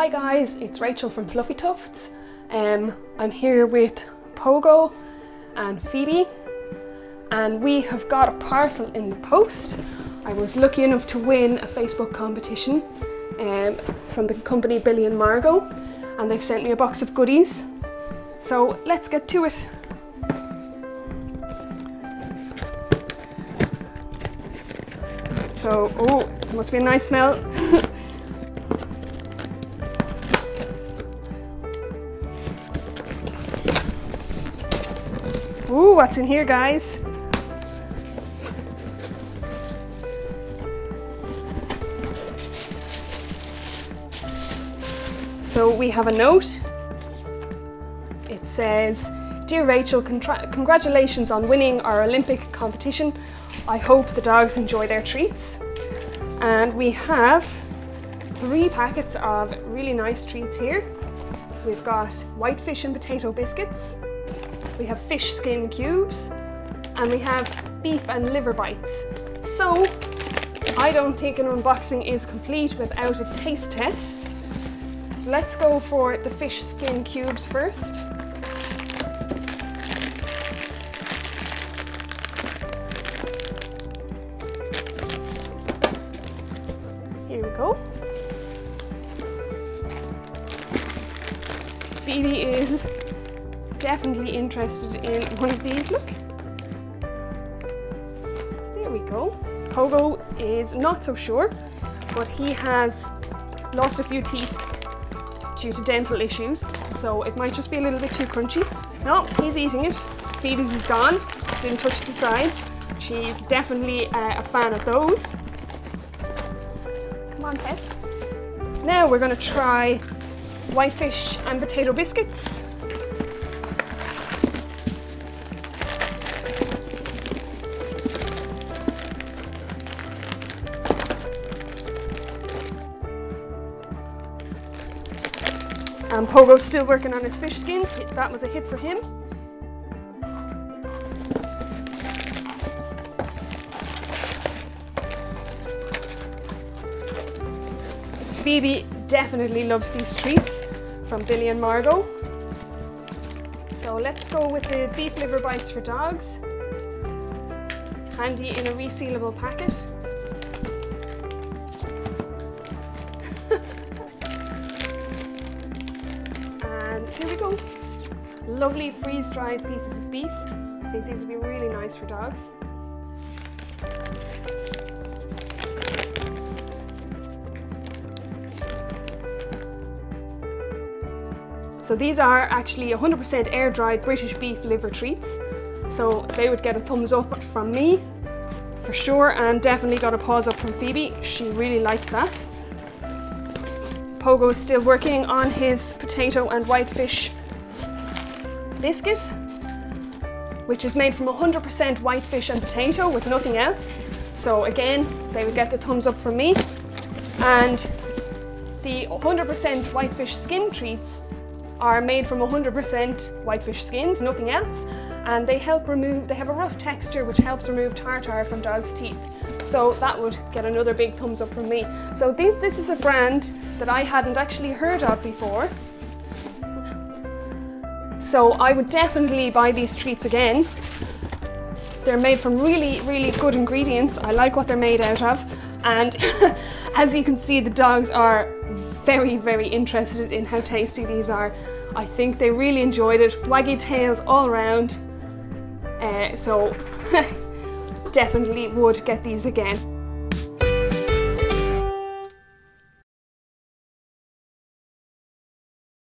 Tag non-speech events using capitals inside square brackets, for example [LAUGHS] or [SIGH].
Hi guys, it's Rachel from Fluffy Tufts. Um, I'm here with Pogo and Phoebe and we have got a parcel in the post. I was lucky enough to win a Facebook competition um, from the company Billy and Margot and they've sent me a box of goodies. So let's get to it. So, oh, must be a nice smell. [LAUGHS] What's in here, guys? So we have a note. It says, Dear Rachel, congratulations on winning our Olympic competition. I hope the dogs enjoy their treats. And we have three packets of really nice treats here. We've got whitefish and potato biscuits, we have fish skin cubes, and we have beef and liver bites. So, I don't think an unboxing is complete without a taste test. So let's go for the fish skin cubes first. Here we go. Phoebe is definitely interested in one of these. Look. There we go. Pogo is not so sure, but he has lost a few teeth due to dental issues, so it might just be a little bit too crunchy. No, he's eating it. Phoebe's is gone. Didn't touch the sides. She's definitely uh, a fan of those. Come on, pet. Now we're going to try whitefish and potato biscuits. Um, Pogo's still working on his fish skins. That was a hit for him. Phoebe definitely loves these treats from Billy and Margot. So let's go with the beef liver bites for dogs. Handy in a resealable packet. Here we go. Lovely freeze-dried pieces of beef. I think these would be really nice for dogs. So these are actually 100% air-dried British beef liver treats. So they would get a thumbs up from me for sure and definitely got a paws up from Phoebe. She really liked that. Pogo is still working on his potato and whitefish biscuit, which is made from 100% whitefish and potato with nothing else. So again, they would get the thumbs up from me. And the 100% whitefish skin treats are made from 100% whitefish skins, nothing else. And they help remove, they have a rough texture which helps remove tartar from dogs' teeth. So that would get another big thumbs up from me. So these, this is a brand that I hadn't actually heard of before. So I would definitely buy these treats again. They're made from really, really good ingredients. I like what they're made out of. And [LAUGHS] as you can see, the dogs are very, very interested in how tasty these are. I think they really enjoyed it. Waggy tails all around. Uh, so [LAUGHS] definitely would get these again.